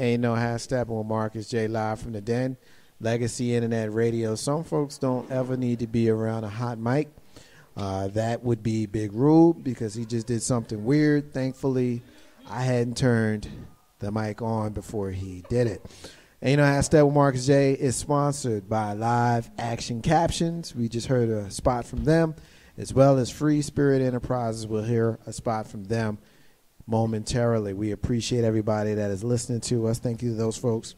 Ain't No Half Stepping with Marcus J. Live from the Den. Legacy Internet Radio. Some folks don't ever need to be around a hot mic. Uh, that would be Big Rube because he just did something weird. Thankfully, I hadn't turned the mic on before he did it. And you know, Hashtag with Marcus J is sponsored by Live Action Captions. We just heard a spot from them, as well as Free Spirit Enterprises. We'll hear a spot from them momentarily. We appreciate everybody that is listening to us. Thank you to those folks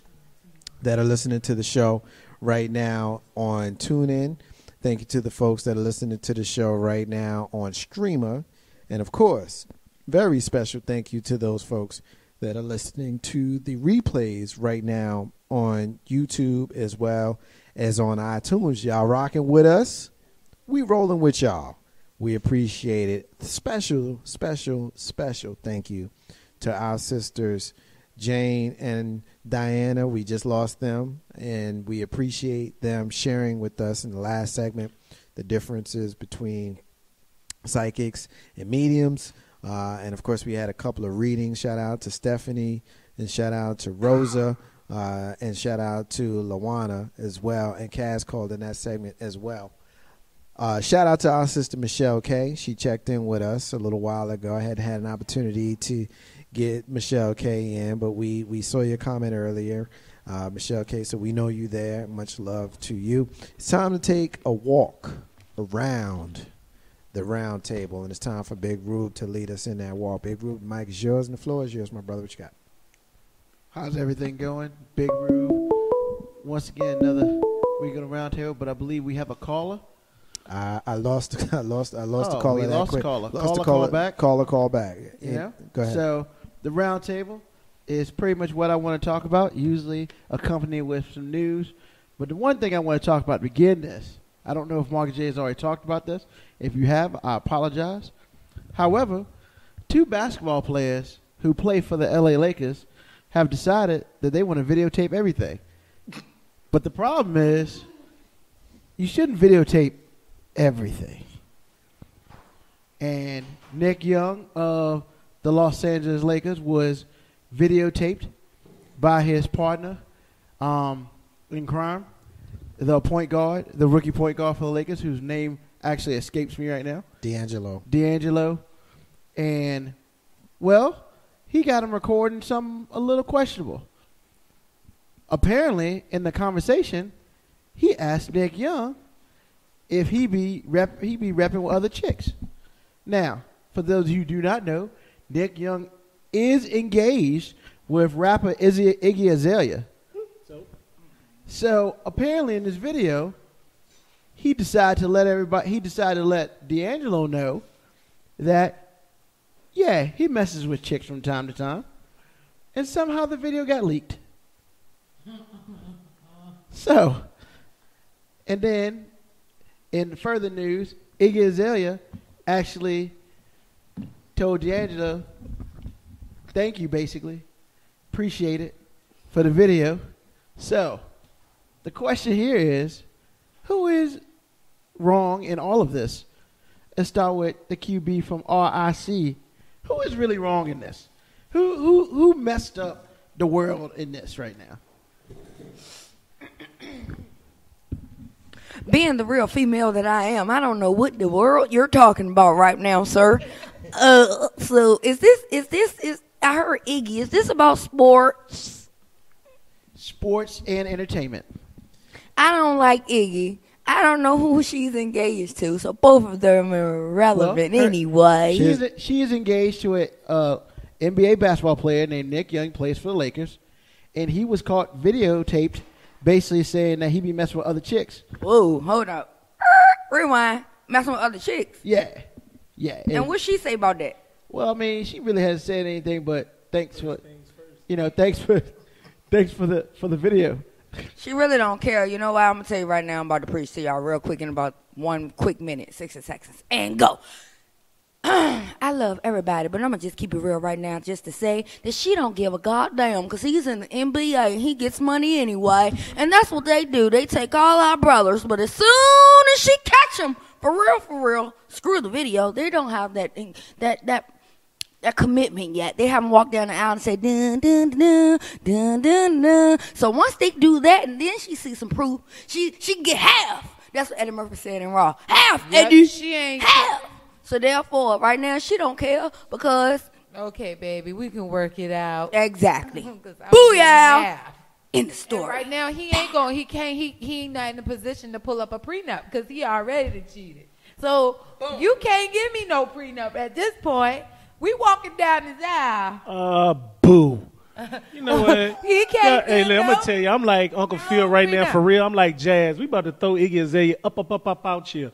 that are listening to the show right now on TuneIn. Thank you to the folks that are listening to the show right now on Streamer. And of course, very special thank you to those folks that are listening to the replays right now on YouTube as well as on iTunes. Y'all rocking with us. We rolling with y'all. We appreciate it. Special, special, special thank you to our sisters Jane and Diana. We just lost them, and we appreciate them sharing with us in the last segment the differences between psychics and mediums. Uh, and of course, we had a couple of readings. Shout out to Stephanie, and shout out to Rosa, uh, and shout out to Lawana as well. And Kaz called in that segment as well. Uh, shout out to our sister Michelle K. She checked in with us a little while ago. I had had an opportunity to get Michelle K in, but we we saw your comment earlier. Uh, Michelle K. So we know you there. Much love to you. It's time to take a walk around the round table, and it's time for Big Rube to lead us in that walk. Big Rube, mic is yours, and the floor is yours, my brother. What you got? How's everything going? Big Rube. Once again, another week on the round table, but I believe we have a caller. I, I lost. I lost. I lost Oh, the caller. we lost quick. caller. Lost Caller, the call caller back? Caller, call back. Yeah. Go ahead. So the roundtable is pretty much what I want to talk about, usually accompanied with some news. But the one thing I want to talk about to begin this, I don't know if Mark J has already talked about this. If you have, I apologize. However, two basketball players who play for the LA Lakers have decided that they want to videotape everything. But the problem is, you shouldn't videotape everything. And Nick Young of the Los Angeles Lakers was videotaped by his partner um, in crime, the point guard, the rookie point guard for the Lakers, whose name actually escapes me right now, D'Angelo. D'Angelo. And, well, he got him recording something a little questionable. Apparently, in the conversation, he asked Nick Young if he be rep, he be repping with other chicks. Now, for those of you who do not know, Nick Young is engaged with rapper Izzy, Iggy Azalea. So apparently, in this video, he decided to let everybody. He decided to let D'Angelo know that, yeah, he messes with chicks from time to time, and somehow the video got leaked. So, and then in further news, Iggy Azalea actually told D'Angelo, thank you, basically. Appreciate it for the video. So, the question here is who is wrong in all of this? Let's start with the QB from RIC. Who is really wrong in this? Who, who, who messed up the world in this right now? Being the real female that I am, I don't know what the world you're talking about right now, sir. Uh, so is this is this is I heard Iggy? Is this about sports? Sports and entertainment. I don't like Iggy. I don't know who she's engaged to, so both of them are relevant Well, her- anyway. She is, she is engaged to a uh, NBA basketball player named Nick Young, plays for the Lakers, and he was caught videotaped, basically saying that he be messing with other chicks. Whoa, hold up. Rewind. Messing with other chicks. Yeah, yeah. And what she say about that? Well, I mean, she really hasn't said anything, but thanks for, you know, thanks for, thanks for the for the video. She really don't care. You know what? I'm gonna tell you right now. I'm about to preach to y'all real quick in about one quick minute, sixty seconds, and go. I love everybody, but I'm gonna just keep it real right now, just to say that she don't give a goddamn, cause he's in the NBA and he gets money anyway, and that's what they do. They take all our brothers, but as soon as she catch them, for real, for real, screw the video. They don't have that that that that commitment yet. They haven't walked down the aisle and said dun dun dun dun dun dun. So once they do that, and then she sees some proof, she she can get half. That's what Eddie Murphy said in Raw. Half, Yep, Eddie. she ain't- half. So therefore, right now she don't care because Okay, baby, we can work it out. Exactly. Booyah! In the And story. right now, he ain't going. He can't. He he ain't not in a position to pull up a prenup because he already cheated. So you can't give me no prenup at this point. We walking down this aisle. Uh, boo. You know what? He can't Yeah, hey, do I'm gonna tell you, I'm like Uncle Phil right now for real. I'm like Jazz. We about to throw Iggy Azalea up, up, up, up out here.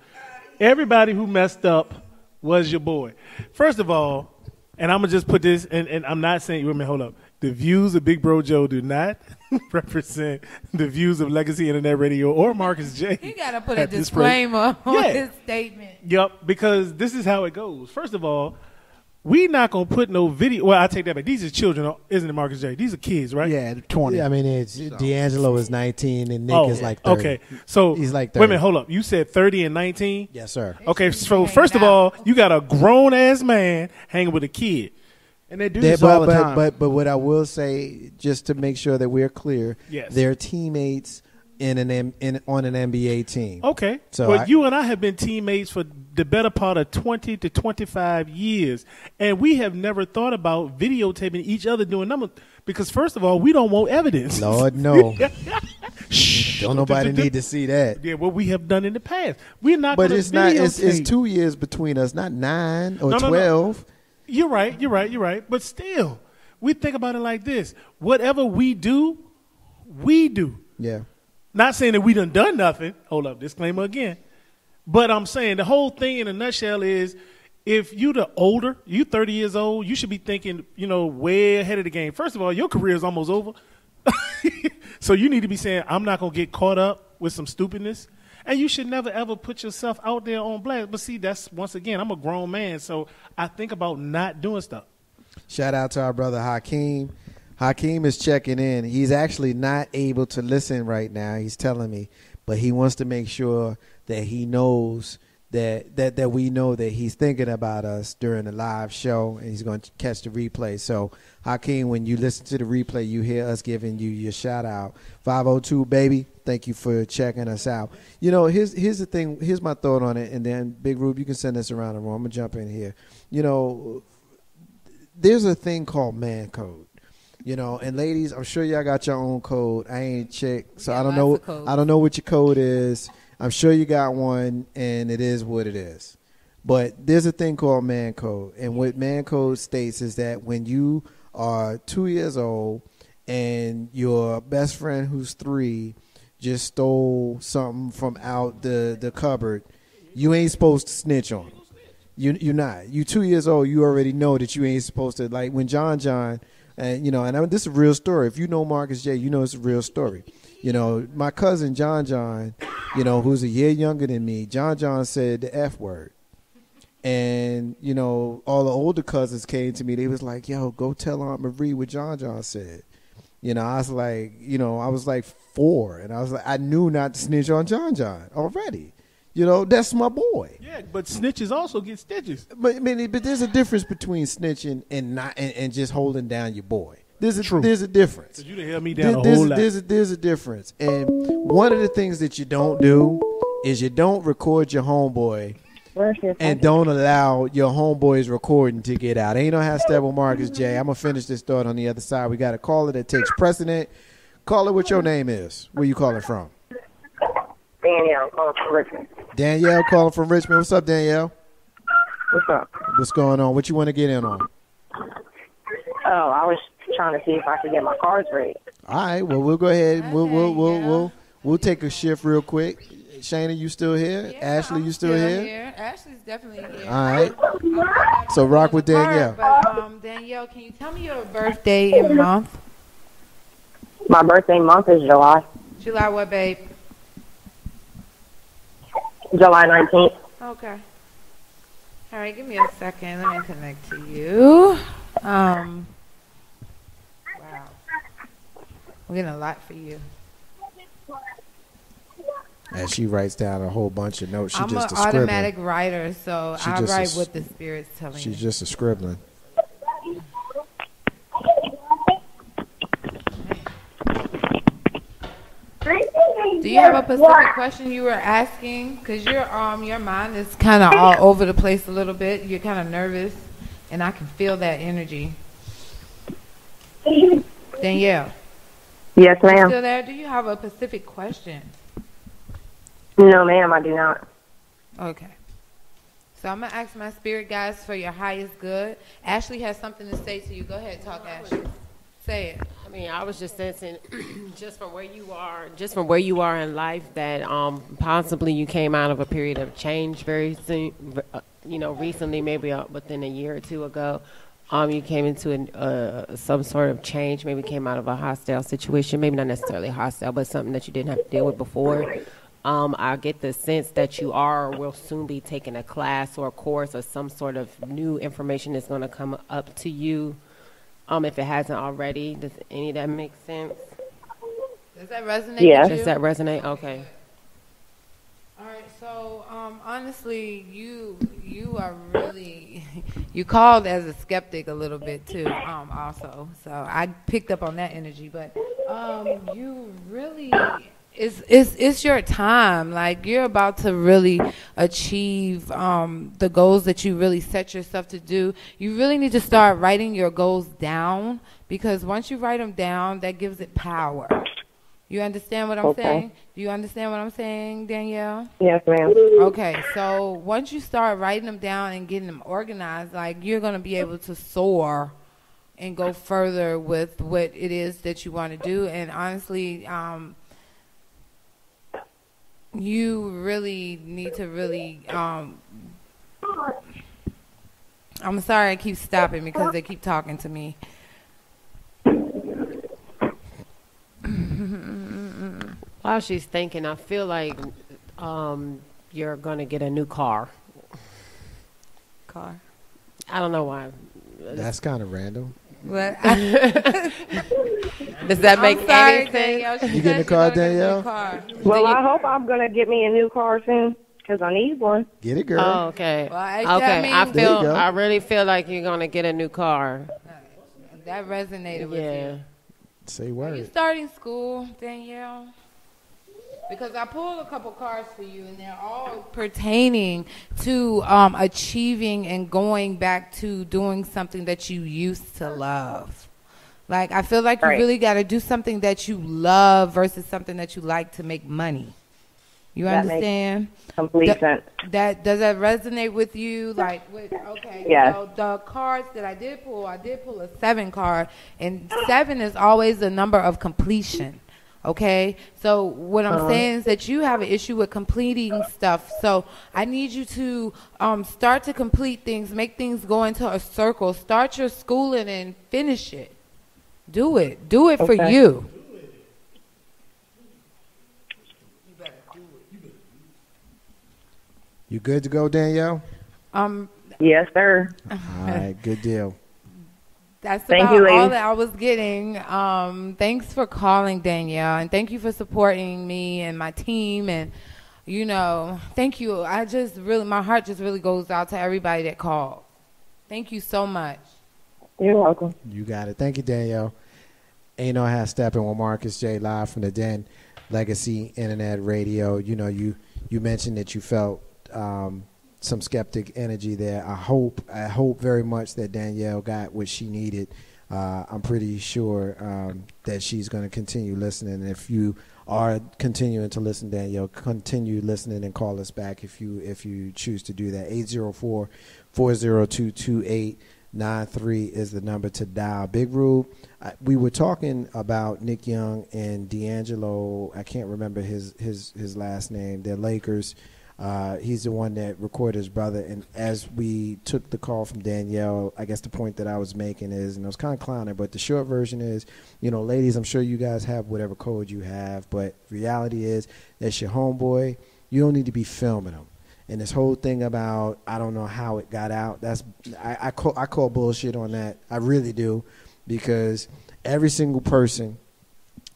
Everybody who messed up was your boy. First of all, and I'm gonna just put this, and, and I'm not saying, wait a minute, hold up. The views of Big Bro Joe do not represent the views of Legacy Internet Radio or Marcus J. You gotta put a this disclaimer on Yeah. his statement. Yep, because this is how it goes. First of all, we not gonna put no video. Well, I take that back. These are children, isn't it, Marcus J? These are kids, right? Yeah, twenty. Yeah, I mean, it's D'Angelo is 19 and Nick oh, is like 30. okay. So He's like Wait a 30. minute, hold up. You said thirty and nineteen. Yes, sir. Okay, so first of all, you got a grown ass man hanging with a kid. and they do They- this all but, the but, time. but but what I will say, just to make sure that we're clear, Yes. they're teammates in an M- in on an NBA team. Okay, So but I- you and I have been teammates for the better part of twenty to twenty-five years, and we have never thought about videotaping each other doing numbers because, first of all, we don't want evidence. Lord no, Shh. don't nobody need to see that. Yeah, what we have done in the past. We're not. But it's not. It's, it's two years between us, not nine or No, no, no. twelve. You're right. You're right. You're right. But still, we think about it like this: whatever we do, we do. Yeah. Not saying that we done done nothing. Hold up, disclaimer again. But I'm saying the whole thing in a nutshell is if you the older, you 30 years old, you should be thinking, you know, way ahead of the game. First of all, your career is almost over. so you need to be saying, I'm not gonna get caught up with some stupidness. And you should never ever put yourself out there on blast. But see, that's once again, I'm a grown man, so I think about not doing stuff. Shout out to our brother Hakeem. Hakeem is checking in. He's actually not able to listen right now. He's telling me, but he wants to make sure that he knows that that that we know that he's thinking about us during the live show, and he's going to catch the replay. So, Hakeem, when you listen to the replay, you hear us giving you your shout out. Five hundred two, baby. Thank you for checking us out. You know, here's here's the thing. Here's my thought on it, and then Big Rube, you can send this around the room. I'm gonna jump in here. You know, there's a thing called man code. You know, and ladies, I'm sure y'all got your own code. I ain't checked, so I don't know. I don't know what your code is. I'm sure you got one, and it is what it is. But there's a thing called man code, and what man code states is that when you are two years old and your best friend who's three just stole something from out the the cupboard, you ain't supposed to snitch on him. You you're not. You two years old. You already know that you ain't supposed to. Like when John John, and you know, and I mean, this is a real story. If you know Marcus J, you know it's a real story. You know, my cousin John John, you know, who's a year younger than me. John John said the f word, and you know, all the older cousins came to me. They was like, "Yo, go tell Aunt Marie what John John said." You know, I was like, you know, I was like four, and I was like, I knew not to snitch on John John already. You know, that's my boy. Yeah, but snitches also get stitches. But I mean, but there's a difference between snitching and not and, and just holding down your boy. There's a True. there's a difference. you done held me down There- a there's, whole a, lot. there's a there's a difference. And one of the things that you don't do is you don't record your homeboy and don't allow your homeboy's recording to get out. Ain't no half step with Marcus J. I'm gonna finish this thought on the other side. We got a caller that takes precedent. Caller, what your name is? Where you calling from? Danielle calling from Richmond. Danielle calling from Richmond. What's up, Danielle? What's up? What's going on? What you want to get in on? Oh, I was trying to see if I could get my cards read. All right. Well, we'll go ahead. and We'll we'll Okay, we'll yeah. we'll we'll take a shift real quick. Shana, you still here? Yeah, Ashley, you still, here? here? Ashley's definitely here. All right. So rock with Danielle. But, um, Danielle, can you tell me your birthday and month? My birthday month is July, July what, babe? July 19th. Okay. All right, give me a second. Let me connect to you. Um. Wow. We're getting a lot for you. And she writes down a whole bunch of notes. She just a script. I'm an just a scribbling. automatic writer, so She I write is- what the spirit's telling She's me. just a scribbling. Do you have a specific question you were asking? Because your um your mind is kind of all over the place a little bit. You're kind of nervous, and I can feel that energy. Danielle, Yes, ma'am. still there? Do you have a specific question? No, ma'am, I do not. Okay. So I'm gonna ask my spirit guides for your highest good. Ashley has something to say to you. Go ahead, talk, Ashley. Say it. I mean, I was just sensing, just from where you are, just from where you are in life, that um, possibly you came out of a period of change very soon. uh, You know, recently, maybe uh, within a year or two ago, um, you came into an, uh, some sort of change. Maybe came out of a hostile situation. Maybe not necessarily hostile, but something that you didn't have to deal with before. Um, I get the sense that you are or will soon be taking a class or a course or some sort of new information that's going to come up to you. Um, if it hasn't already, does any of that make sense? Does that resonate Yeah. with you? Does that resonate? Okay. All right, so um, honestly, you you are really you called as a skeptic a little bit too, um, also. So I picked up on that energy, but um, you really it's it's it's your time. Like you're about to really achieve um, the goals that you really set yourself to do. You really need to start writing your goals down because once you write them down, that gives it power. You understand what I'm Okay. saying? Do you understand what I'm saying, Danielle? Yes, ma'am. Okay, so once you start writing them down and getting them organized, like you're gonna be able to soar and go further with what it is that you want to do. And honestly, um, you really need to really. Um, I'm sorry, I keep stopping because they keep talking to me. While she's thinking, I feel like um, you're going to get a new car. Car. I don't know why. That's kind of random. What? Does that make I'm sorry, any sense? Danielle. She You said getting a car, gonna get a new Danielle? car. Well, you- I hope I'm gonna get me a new car soon because I need one. Get it, girl. Oh, okay. Well, I okay, mean- I feel. I really feel like you're gonna get a new car. That resonated with Yeah. you. Say Are you word. starting school, Danielle? Because I pulled a couple cards for you, and they're all pertaining to um, achieving and going back to doing something that you used to love. Like I feel like you Right. really got to do something that you love versus something that you like to make money. You That understand? Complete That- sense. That does that resonate with you? Like, with, okay, Yes. so the cards that I did pull, I did pull a seven card, and seven is always the number of completion. Okay, so what I'm Uh-huh. saying is that you have an issue with completing stuff. So I need you to um, start to complete things, make things go into a circle. Start your schooling and finish it. Do it. Do it for you. You good to go, Danielle? Um, Yes, sir. All right, good deal. That's Thank about you, all that I was getting. Um, thanks for calling, Danielle, and thank you for supporting me and my team. And you know, thank you. I just really, my heart just really goes out to everybody that called. Thank you so much. You're welcome. You got it. Thank you, Danielle. Ain't no half stepping with Marcus J live from the Den, Legacy Internet Radio. You know, you you mentioned that you felt um, some skeptic energy there. I hope I hope very much that Danielle got what she needed. Uh, I'm pretty sure um, that she's going to continue listening. If you are continuing to listen, Danielle, continue listening and call us back if you if you choose to do that. 804 402 2893 is the number to dial. Big Rube, I, we were talking about Nick Young and D'Angelo. I can't remember his his his last name. They're Lakers. Uh, he's the one that recorded his brother. And as we took the call from Danielle, I guess the point that I was making is, and I was kind of clowning, but the short version is, you know, ladies, I'm sure you guys have whatever code you have, but reality is that's your homeboy. You don't need to be filming him. And this whole thing about I don't know how it got out. That's I, I call I call bullshit on that. I really do, because every single person,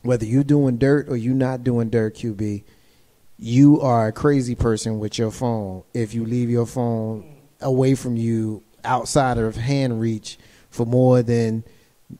whether you doing dirt or you not doing dirt, QB, you are a crazy person with your phone if you leave your phone away from you outside of hand reach for more than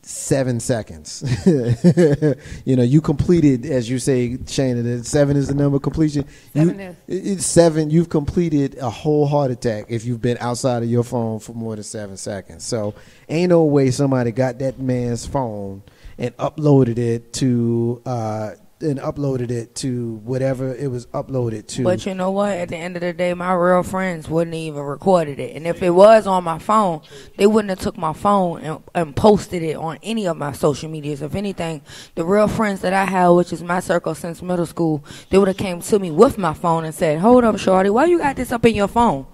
seven seconds. you know, you completed, as you say, Shana, that seven is the number completion. Seven you, is. It's seven. You've completed a whole heart attack if you've been outside of your phone for more than seven seconds. So, ain't no way somebody got that man's phone and uploaded it to uh, and uploaded it to whatever it was uploaded to. But you know what? At the end of the day, my real friends wouldn't even recorded it. And if it was on my phone, they wouldn't have took my phone and, and posted it on any of my social medias. If anything, the real friends that I had, which is my circle since middle school, they would have came to me with my phone and said, "Hold up, shorty, why you got this up in your phone?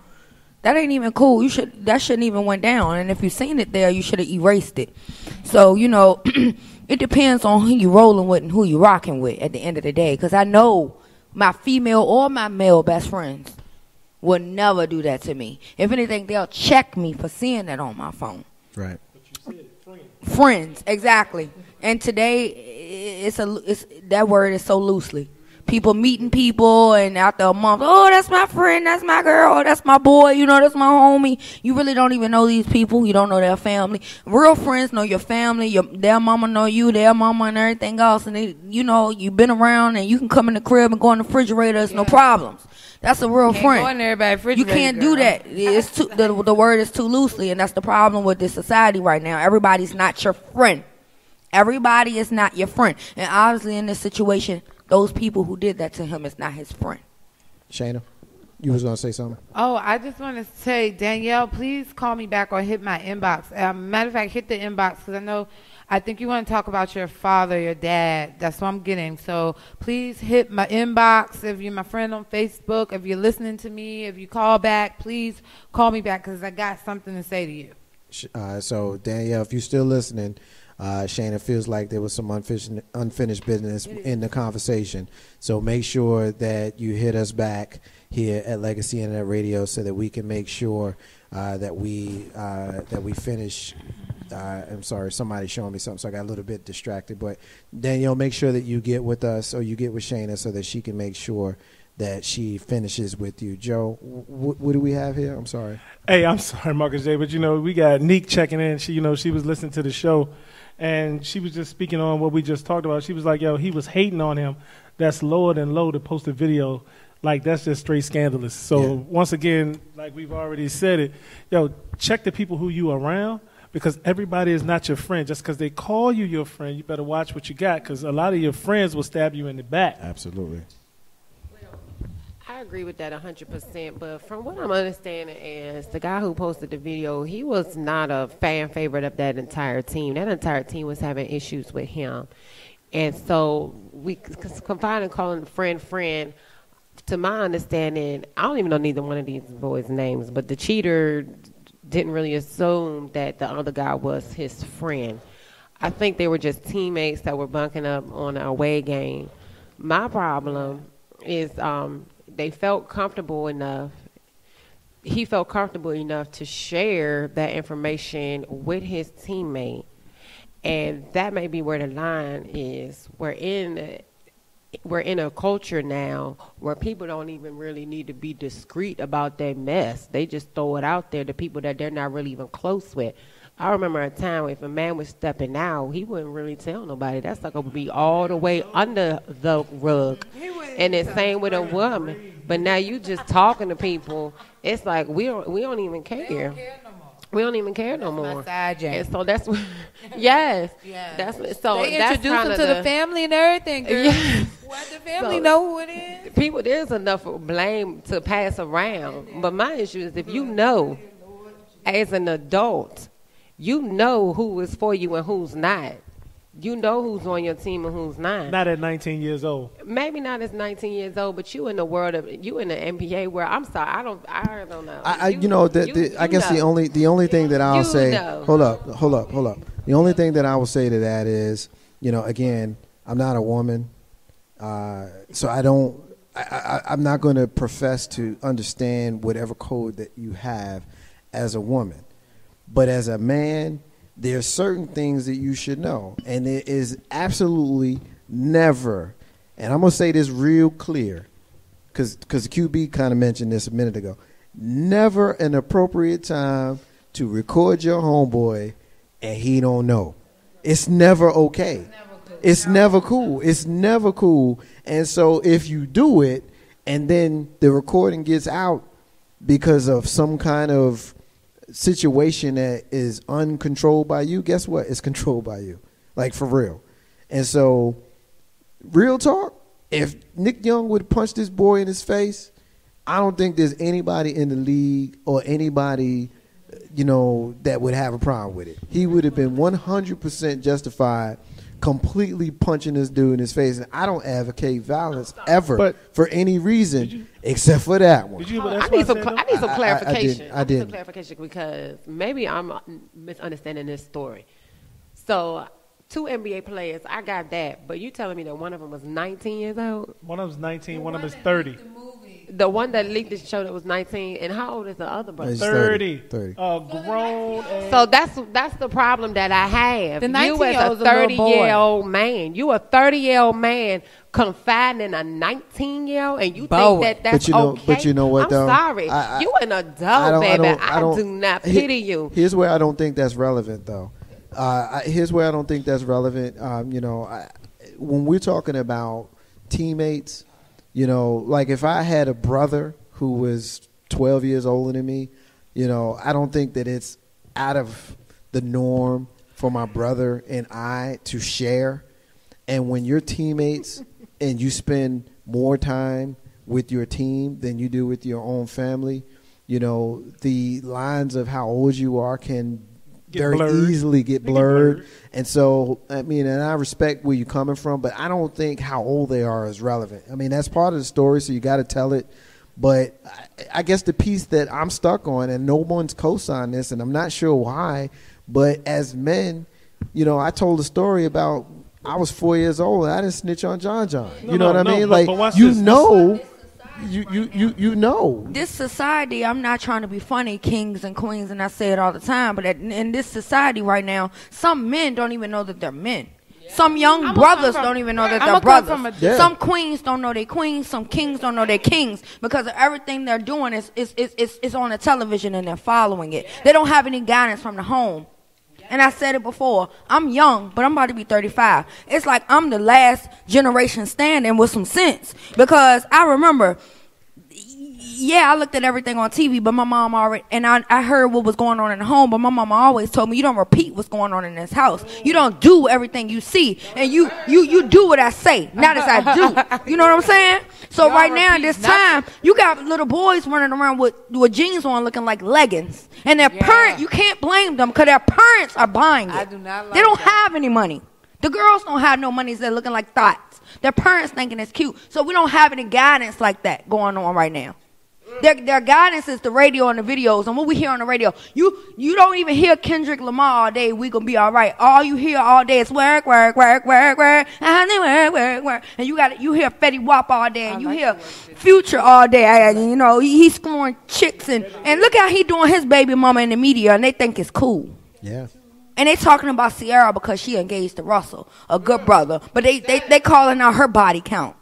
That ain't even cool. You should that shouldn't even went down. And if you seen it there, you should have erased it. So you know, it depends on who you rolling with and who you rocking with at the end of the day. Because I know my female or my male best friends would never do that to me. If anything, they'll check me for seeing that on my phone. right. Friends, exactly. And today, it's a it's that word is so loosely. People meeting people, and after a month, oh, that's my friend, that's my girl, that's my boy, you know, that's my homie. You really don't even know these people. You don't know their family. Real friends know your family. Your their mama know you, their mama, and everything else. And they, you know, you've been around, and you can come in the crib and go in the refrigerator. It's no problems. That's a real Can't friend. go in everybody's You can't do that. It's too the, the word is too loosely, and that's the problem with this society right now. Everybody's not your friend. Everybody is not your friend, and obviously in this situation, those people who did that to him is not his friend. Shayna, you was gonna say something. Oh, I just want to say, Danielle, please call me back or hit my inbox. Um, matter of fact, hit the inbox because I know, I think you want to talk about your father, your dad. That's what I'm getting. So please hit my inbox. If you're my friend on Facebook, if you're listening to me, if you call back, please call me back because I got something to say to you. Uh, so Danielle, if you're still listening, uh, Shana feels like there was some unfinished unfinished business in the conversation. So make sure that you hit us back here at Legacy Internet Radio so that we can make sure uh, that we uh, that we finish. Uh, I'm sorry, somebody's showing me something, so I got a little bit distracted. But Danielle, make sure that you get with us or you get with Shana so that she can make sure that she finishes with you. Joe, wh- what do we have here? I'm sorry. Hey, I'm sorry, Marcus J, but you know we got Neek checking in. She, you know, she was listening to the show, and she was just speaking on what we just talked about. She was like, "Yo, he was hating on him. That's lower than low to post a video. Like that's just straight scandalous." So Yeah. once again, like we've already said it, yo, check the people who you around because everybody is not your friend. Just because they call you your friend, you better watch what you got because a lot of your friends will stab you in the back. Absolutely. I agree with that 100%, but from what I'm understanding is the guy who posted the video, he was not a fan favorite of that entire team. That entire team was having issues with him. And so we confide in calling friend friend. To my understanding, I don't even know neither one of these boys' names, but the cheater didn't really assume that the other guy was his friend. I think they were just teammates that were bunking up on a away game. My problem is um, they felt comfortable enough. He felt comfortable enough to share that information with his teammate, and that may be where the line is. We're in we're in a culture now where people don't even really need to be discreet about their mess. They just throw it out there to people that they're not really even close with. I remember a time if a man was stepping out, he wouldn't really tell nobody. That's like would be all the way under the rug. And the same with a woman. But now you just talking to people. It's like we don't we don't even care. We don't even care no more. side. And so that's what. yes. Yeah. That's so. they introduce them to the, family and everything, girl. Yes. Let the family So- know who it is. people there's enough blame to pass around but my issue is if you know as an adult you know who is for you and who's not you know who's on your team and who's not Not at 19 years old. maybe not as 19 years old but you in the world of you in the nba where i'm sorry i don't i don't know I, I you know, the, you- the, I you guess the only the only thing that I'll You say. know. Hold up, hold up, hold up. The only thing that I will say to that is, you know, again, I'm not a woman, uh, so I don't. I, I, I'm not going to profess to understand whatever code that you have as a woman, but as a man, there are certain things that you should know, and it is absolutely never. And I'm gonna say this real clear, because because QB kind of mentioned this a minute ago. Never an appropriate time to record your homeboy, and he don't know. It's never okay. It's never cool. It's never cool. And so if you do it and then the recording gets out because of some kind of situation that is uncontrolled by you, guess what? It's controlled by you. Like for real. And so real talk, if Nick Young would punch this boy in his face, I don't think there's anybody in the league or anybody, you know, that would have a problem with it. He would have been 100% justified completely punching this dude in his face. And I don't advocate violence ever But- for any reason except for that one. Did you? But I need some. cl- I need some I- I- I clarification. didn't- I need some didn't. clarification because maybe I'm misunderstanding this story. So, two NBA players, I got that, but you telling me that one of them was 19 years old? One of them's 19, one of them is 30. The one that leaked the show that was 19, and how old is the other brother? He's 30. 30. Uh, grown. And So that's that's the problem that I have. The you as a a thirty boy. year old man, you a thirty year old man confiding in a nineteen year old, and you Boy. think that that's But you know- okay. but you know what, I'm though? sorry, I- I- you an adult, I don't- I baby. don't- I, I don't- do not Here- pity you. Here's where I don't think that's relevant, though. Uh, I, here's where I don't think that's relevant. Um, you know, I, when we're talking about teammates, you know, like if I had a brother who was 12 years older than me, you know, I don't think that it's out of the norm for my brother and I to share. And when you're teammates and you spend more time with your team than you do with your own family, you know, the lines of how old you are can Get very blurred. easily get They get blurred. blurred. And so, I mean, and I respect where you're coming from, but I don't think how old they are is relevant. I mean, that's part of the story, so you got to tell it. But I, I guess the piece that I'm stuck on, and no one's co-signed this, and I'm not sure why, but as men, you know, I told a story about I was four years old and I didn't snitch on John John. No, you know no, what I no, mean? but- like but you this. know, you, you you you know. this society, I'm not trying to be funny, kings and queens, and I say it all the time, but at, in this society right now, some men don't even know that they're men. Some young I'ma brothers from- don't even know that I'ma they're brothers. from a- Yeah. Some queens don't know they're queens. Some kings don't know they're kings because of everything they're doing is is, is, is, is on the television and they're following it. They don't have any guidance from the home. And I said it before. I'm young, but I'm about to be 35. It's like I'm the last generation standing with some sense because I remember yeah, I looked at everything on TV, but my mom already, and I, I heard what was going on in the home, but my mama always told me, you don't repeat what's going on in this house. You don't do everything you see, and you, you, you do what I say, not as I do. You know what I'm saying? So right now, in this time, you got little boys running around with, with jeans on looking like leggings. And their Yeah. parent, you can't blame them because their parents are buying it. I do not They don't that. have any money. The girls don't have no money. They're looking like thoughts. Their parents thinking it's cute. So we don't have any guidance like that going on right now. Their, their guidance is the radio and the videos and what we hear on the radio. You you don't even hear Kendrick Lamar all day. We gonna be all right. All you hear all day is work, work, work, work, work, and work, work, work. And you got you hear Fetty Wap all day, and you like hear the way Fetty- Future all day. And, you know he, he's scoring chicks and and look how he doing his baby mama in the media, and they think it's cool. Yeah. And they talking about Ciara because she engaged to Russell, a good brother. But they they they calling out her body count.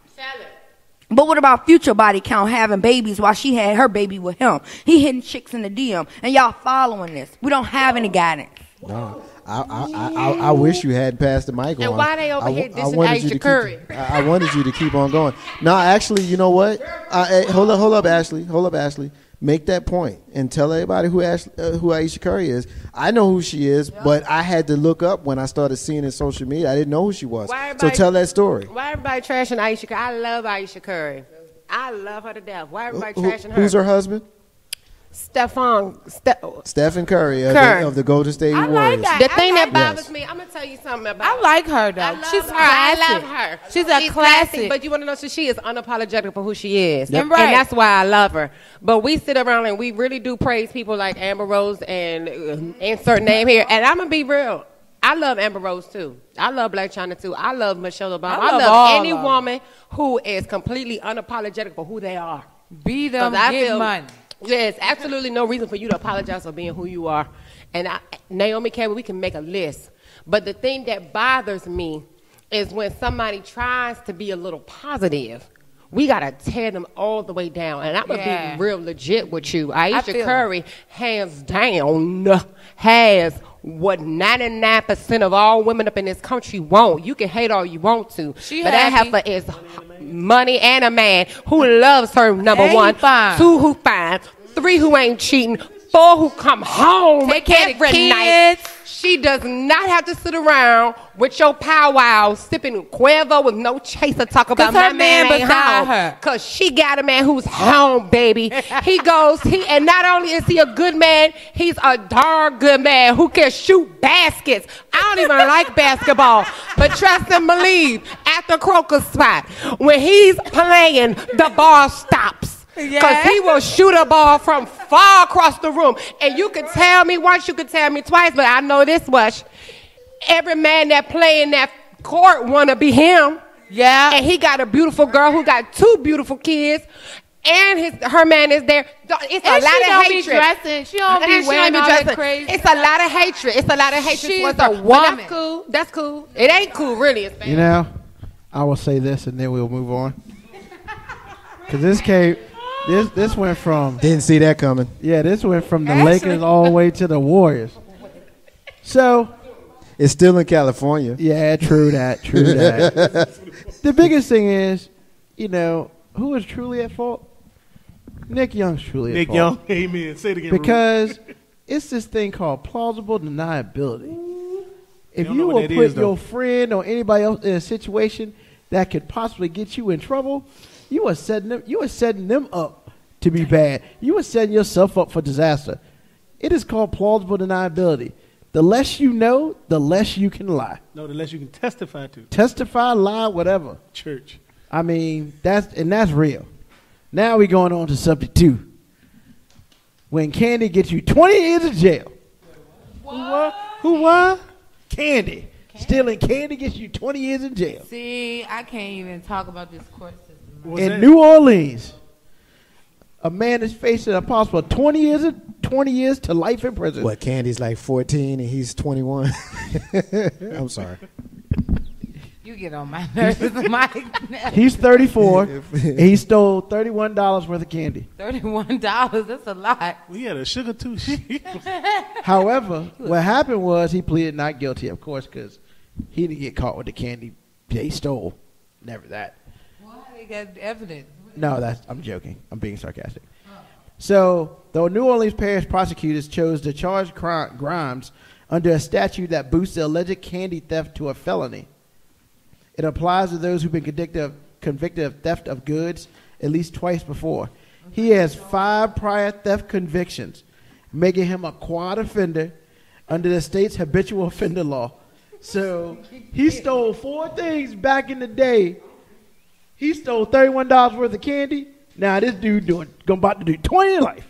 But what about future body count having babies while she had her baby with him? He hitting chicks in the DM, and y'all following this. We don't have any guidance. No, I, I, I, I, I wish you had passed the mic And on. why they over I, here w- I dissing wanted you Aisha to Curry? Keep, I, I wanted you to keep on going. No, actually, you know what? Uh, hey, hold up, hold up, Ashley. Hold up, Ashley. Make that point and tell everybody who Ashley, uh, who Aisha Curry is. I know who she is, but I had to look up when I started seeing in social media. I didn't know who she was. So tell that story. Why everybody trashing Aisha Curry? I love Aisha Curry. I love her to death. Why everybody Who- trashing her? who's her husband? Stephon. Ste- Stephen Curry of, Curry. The, of the Golden State I like Warriors. that. the I thing like- that bothers Yes. me, I'm gonna tell you something about. I like her though. She's her. classic. I love her. She's a classic. But you want to know, so she is unapologetic for who she is, Yep. and, Right. and that's why I love her. But we sit around and we really do praise people like Amber Rose and uh, insert name here. And I'm gonna be real. I love Amber Rose too. I love Blac Chyna too. I love Michelle Obama. I I love love, any woman who is completely unapologetic for who they are. Be them, 'Cause I get feel- money. There's absolutely no reason for you to apologize for being who you are. And I, Naomi Campbell, we can make a list. But the thing that bothers me is when somebody tries to be a little positive we gotta tear them all the way down. And I'm gonna Yeah. be real legit with you. Aisha Curry, hands down, has what 99% of all women up in this country want. You can hate all you want to, She but that happy. heifer is money and a man who loves her. Number he one, fine. two who fine, three who ain't cheating, four who come home Take care of the every night. She does not have to sit around with your powwow sipping Cuervo with no chaser talk about my her man man beside home. her. Cause she got a man who's home, baby. he goes, he and not only is he a good man, he's a darn good man who can shoot baskets. I don't even like basketball, but trust and believe, at the croaker spot, when he's playing, the ball stops. Because Yeah. he will shoot a ball from far across the room. And you can tell me once, you can tell me twice, but I know this much. Every man that play in that court want to be him. Yeah. And he got a beautiful girl who got two beautiful kids. And his her man is there. It's a And lot she of don't be hatred. dressing- she don't be And she wearing don't all that crazy It's a lot of hatred. It's a lot of hatred She's towards a her. But woman. That's cool. That's cool. It ain't cool, really. It's bad. You know, I will say this, and then we'll move on. Cause this came, this this went from Didn't see that coming. yeah, this went from the Actually- Lakers all the way to the Warriors. So It's still in California. yeah, true that, true that. the biggest thing is, you know, who is truly at fault? Nick Young's truly Nick at fault. Nick Young, amen. Say it again. Ruth. because it's this thing called plausible deniability. If you know will put is, though. your friend or anybody else in a situation that could possibly get you in trouble, you are setting them. You are setting them up to be bad. You are setting yourself up for disaster. It is called plausible deniability. The less you know, the less you can lie. no, the less you can testify to. Testify, lie, whatever. Church. I mean, that's and that's real. Now we're going on to subject two. When Candy gets you 20 years in jail. Who what? Who what? Candy. Stealing candy gets you 20 years in jail. See, I can't even talk about this court system. What's in that? New Orleans, a man is facing a possible 20 years, 20 years to life in prison. What, Candy's like 14 and he's 21? I'm sorry. You get on my nerves, Mike. He's 34. he stole $31 worth of candy. Thirty-one dollars. That's a lot. We had a sugar tooth. However, what happened was he pleaded not guilty, of course, because he didn't get caught with the candy they stole. Never that. Got evidence? No, that's I'm joking. I'm being sarcastic. So, the New Orleans parish prosecutors chose to charge Gri- Grimes under a statute that boosts the alleged candy theft to a felony. It applies to those who've been convicted of, convicted of theft of goods at least twice before. He has five prior theft convictions, making him a quad offender under the state's habitual offender law. So he stole four things back in the day. He stole thirty-one dollars worth of candy. Now this dude doing going about to do twenty in life.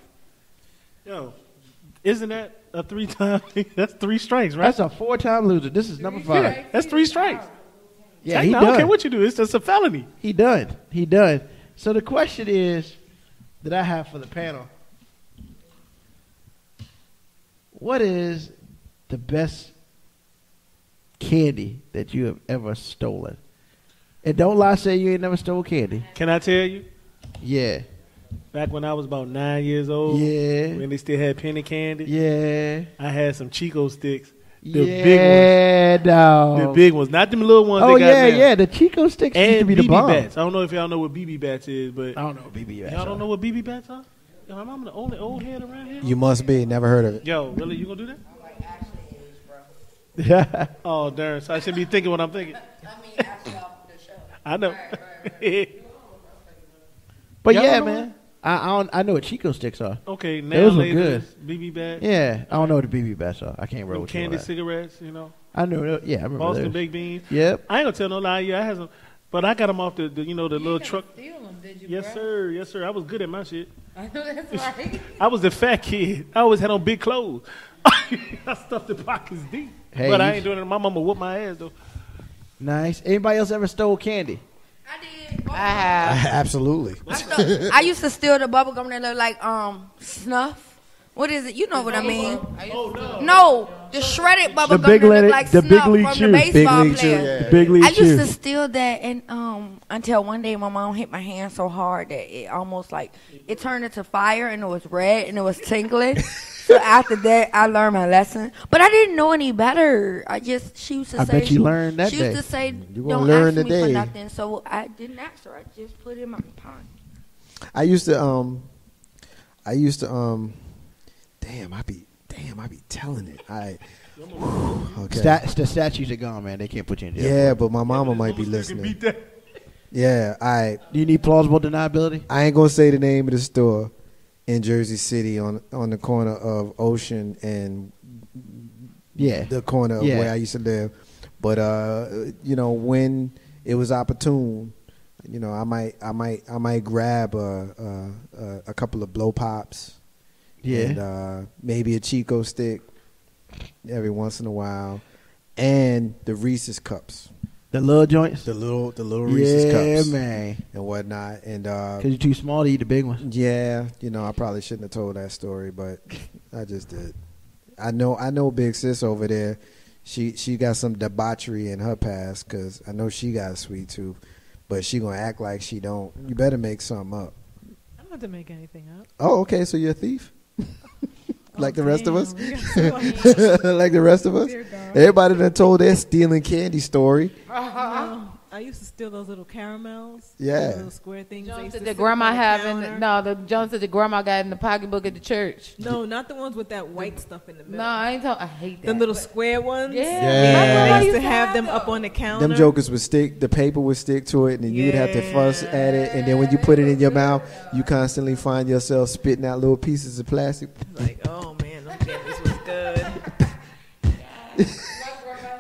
Yo, isn't that a three time? That's three strikes, right? That's a four-time loser. This is number five. yeah, that's three strikes. Yeah, I he don't care what you do. It's just a felony. He done. He done. So the question is that I have for the panel: What is the best candy that you have ever stolen? And don't lie, say you ain't never stole candy. Can I tell you? Yeah, Back when I was about nine years old, Yeah. when they still had penny candy, yeah, I had some Chick-O-Sticks. The yeah, big ones. dog. The big ones, not them little ones. oh they got yeah, now. yeah. The Chick-O-Sticks used to And be the BB bomb. bats. I don't know if y'all know what BB bats is, but I don't know what BB bats. y'all are. don't know what BB bats are. Yo, I'm the only old head around here. You must be. Never heard of it. Yo, really? You gonna do that? I'm like actually age, bro. Oh, darn. So I should be thinking what I'm thinking. I know. but Y'all yeah, know man. I I, don't, I know what Chick-O-Sticks are. okay, now Those were good. BB bats. Yeah, I don't know what the BB bats are. I can't roll with you on candy that. cigarettes, you know. I knew. tho- Yeah, I remember Boston those. baked beans. Yep. I ain't gonna tell no lie. Yeah, I had some, but I got them off the, the you know, the little truck. Steal them, did you, Yes, bruh? sir. Yes, sir. I was good at my shit. I know that's right. I was the fat kid. I always had on big clothes. I stuffed the pockets deep. Hey, but I ain't doing it. My mama whooped my ass though. Nice. Anybody else ever stole candy? I did. I have. Absolutely. I used to steal the bubble gum that look like um snuff. What is it? You know what I mean? Oh, no. No, The shredded bubble The gum big that letter- look like the big snuff league from chew. the Big baseball league chew, player. yeah. Big league I used chew. to steal that and um until one day my mom hit my hand so hard that it almost like it turned into fire and it was red and it was tingling. so after that I learned my lesson. But I didn't know any better. I just she used to I say bet you she, learned that she day. used to say You don't learn ask me today. for nothing. So I didn't ask her. I just put it in my pocket. I used to um, I used to um, damn, I be damn, I be telling it. I okay. Stat, the statues are gone, man. They can't put you in jail. yeah, but my mama might be listening. Yeah, I Do you need plausible deniability? I ain't gonna say the name of the store in Jersey City on on the corner of Ocean and Yeah. the corner of Yeah. where I used to live. But uh, you know, when it was opportune, you know, I might I might I might grab a a, a, a couple of blow pops. Yeah. And uh, maybe a Chick-O-Stick every once in a while. And the Reese's cups. The little joints. The little the little Reese's yeah, cups man. and whatnot. And uh Because you're too small to eat the big ones. yeah, you know, I probably shouldn't have told that story, but I just did. I know, I know, Big Sis over there. She she got some debauchery in her past because I know she got a sweet tooth, but she gonna act like she don't. You better make something up. I don't have to make anything up. Oh, okay, so you're a thief, like the rest of us, we got somebody- like the rest of us. Everybody done told their stealing candy story. No, I used to steal those little caramels. Yeah. those little square things. Jones that the grandma on the have in the, no, the Jones that the grandma got in the pocketbook at the church. No, not the ones with that white stuff in the middle. No, I ain't talking. I hate that. the little square ones. yeah, Yeah. My grandma They used to to have them up on the counter. Them jokers would stick, the paper would stick to it, and then you would have to fuss at it. And then when you put it in your mouth, you constantly find yourself spitting out little pieces of plastic. Like, oh man, them candies was good.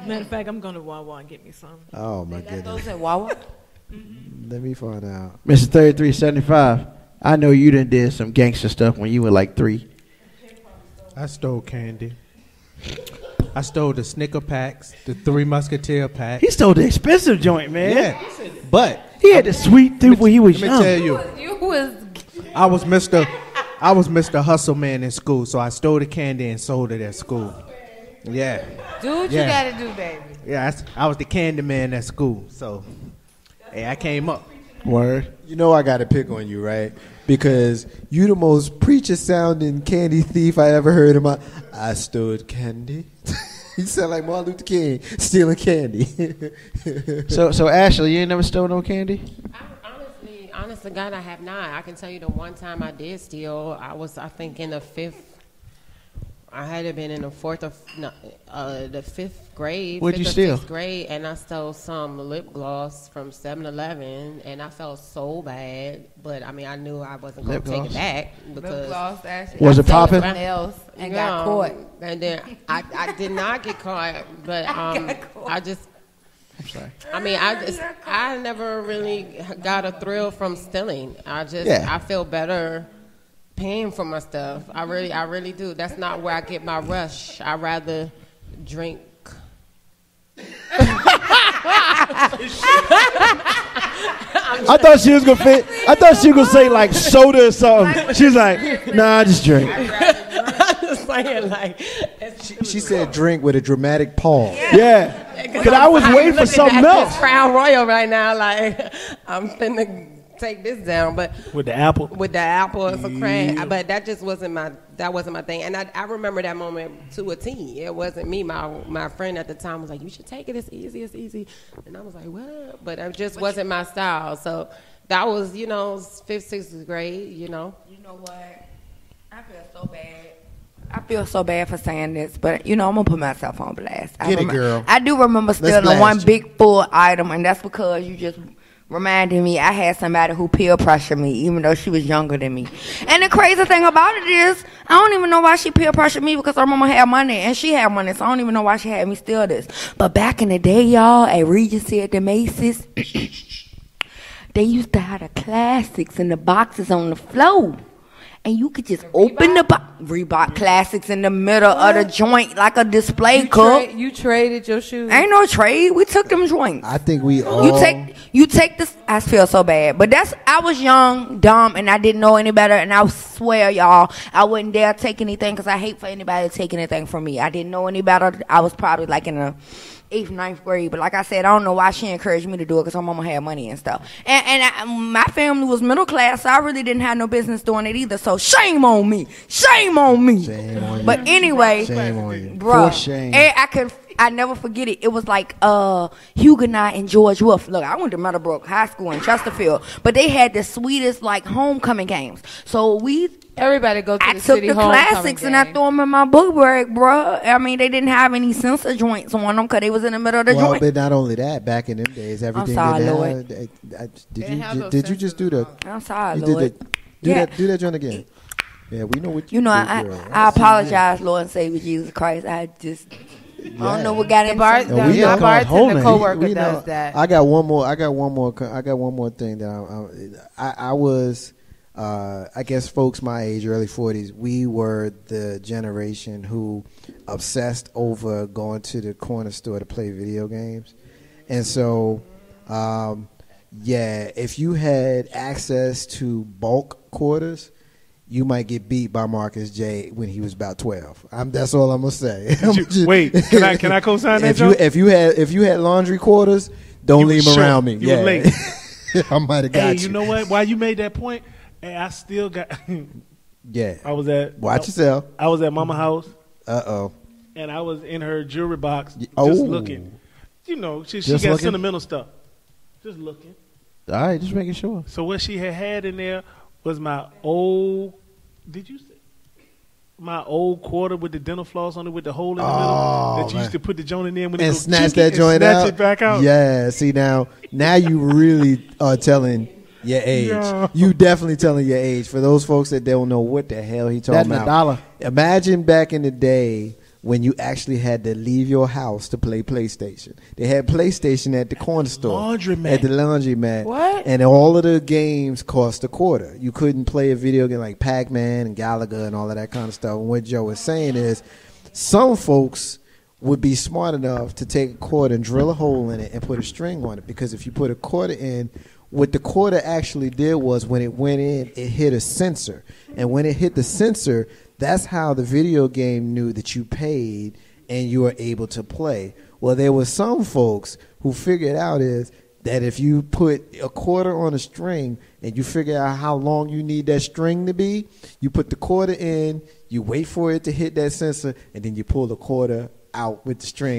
Matter of fact, I'm going to Wawa and get me some. Oh my Got goodness! those at Wawa. Mm-hmm. Let me find out. Mr. 3375, I know you done did some gangster stuff when you were like three. I stole candy. I stole the Snicker packs, the Three Musketeer pack. He stole the expensive joint, man. Yeah, but He had the sweet tooth when he was let me young. tell you, You was I was Mr. I was Mr. Hustle Man in school, so I stole the candy and sold it at school. Yeah, do what Yeah. you gotta do, baby. yeah, that's- I was the candy man at school. So, hey, I came up. Word. You know I got to pick on you, right? Because you the most preacher sounding candy thief I ever heard in my. I stole candy. you sound like Martin Luther King stealing candy. So, so Ashley, you ain't never stole no candy? I, honestly, honest to God, I have not. I can tell you the one time I did steal, I was, I think, in the fifth. I had to been in the fourth or f- no, uh, the fifth grade. What'd fifth you steal? Sixth grade, and I stole some lip gloss from 7-Eleven, and I felt so bad. But I mean, I knew I wasn't going to take it back Lip because gloss, Ashley. Was I it popping? something else and got Yeah, caught. And then I, I did not get caught, but um, I just. I'm sorry. I mean, I just I never really got a thrill from stealing. I just Yeah. I feel better paying for my stuff. I really I really do. That's not where I get my rush. I rather drink. I thought she was gonna fit. I thought she was gonna say like soda or something. She's like, nah, I just drink. I'm just saying like. she, she said drink with a dramatic pause. Yeah. Cause I was waiting for something at else. Crown Royal right now, like I'm finna take this down, but with the apple. with the apple and some crack. But that just wasn't my that wasn't my thing. And I, I remember that moment to a T. It wasn't me. My my friend at the time was like, "You should take it. It's easy. It's easy." And I was like, "What?" But it just wasn't my style. So that was you know fifth sixth grade. You know. You know what? I feel so bad. I feel so bad for saying this, but you know I'm gonna put myself on blast. I Get it, girl. I do remember stealing one you. big full item, and that's because you just reminded me I had somebody who peer pressured me, even though she was younger than me. And the crazy thing about it is, I don't even know why she peer pressured me because her mama had money and she had money, so I don't even know why she had me steal this. But back in the day, y'all, at Regency at the Macy's, they used to have the classics in the boxes on the floor. And you could just open the box. Reebok Classics in the middle of the joint like a display You, cup. tra- you traded your shoes. Ain't no trade. We took them joints. I think we all. You take you take this. I feel so bad, but that's I was young, dumb, and I didn't know any better. And I swear, y'all, I wouldn't dare take anything because I hate for anybody to take anything from me. I didn't know any better. I was probably like in the eighth, ninth grade. But like I said, I don't know why she encouraged me to do it because her mama had money and stuff. And and I, my family was middle class, so I really didn't have no business doing it either. So shame on me, shame on me. Shame on you. But anyway, Shame on you. Bruh, For shame. and I could I never forget it. It was like uh Huguenot and George Wolf. Look, I went to Meadowbrook High School in Chesterfield, but they had the sweetest like homecoming games. So we Everybody go to I the took city the homecoming classics and I game. threw them in my book bag, bruh. I mean, they didn't have any sensor joints on them because they was in the middle of the well, joint. but not only that, back in them days, everything. sorry, didn't Lord. have- I- I- did didn't you have ju- those did you just do the? I'm sorry, You Lord. did the, do Yeah. that. Do that joint again. Yeah, we know what you. You know, did, I, girl. I, I see you. apologize, Lord and Savior Jesus Christ. I just I don't know what got The into bar, me. the, And we the bartender We- coworker we does know- that. I got one more. I got one more. I got one more thing that I, I, I, I was. Uh, I guess folks my age, early forties, we were the generation who obsessed over going to the corner store to play video games, and so, um, yeah, if you had access to bulk quarters, you might get beat by Marcus J when he was about twelve. I'm, that's all I'm gonna say. I'm You- just- wait, can I- can I co-sign that, If you if you had if you had laundry quarters, don't You leave them around me. You yeah, was late. I might have got Hey, you. you know what? Why you made that point? Hey, I still got. Yeah. I was at. Watch yourself. I was at Mama house, Uh oh. and I was in her jewelry box, just oh. looking. You know, she, she got looking? sentimental stuff. Just looking. All right, just making sure. So what she had had in there was my old. Did you say? My old quarter with the dental floss on it with the hole in the Oh, middle that you man. used to put the joint in there when it And go snatch chink that and joint snatch out. it back out. Yeah. See now, now you really are telling your age. Yeah. You definitely telling your age. For those folks that don't know what the hell he That talking and a about. dollar. Imagine back in the day when you actually had to leave your house to play PlayStation. They had PlayStation at the corner store. laundromat. At the laundromat. What? And all of the games cost a quarter. You couldn't play a video game like Pac Man and Galaga and all of that kind of stuff. And what Joe was saying is some folks would be smart enough to take a quarter and drill a hole in it and put a string on it. Because if you put a quarter in, what the quarter actually did was when it went in, it hit a sensor. And when it hit the sensor, that's how the video game knew that you paid and you were able to play. Well, there were some folks who figured out is that if you put a quarter on a string and you figure out how long you need that string to be, you put the quarter in, you wait for it to hit that sensor, and then you pull the quarter out with the string.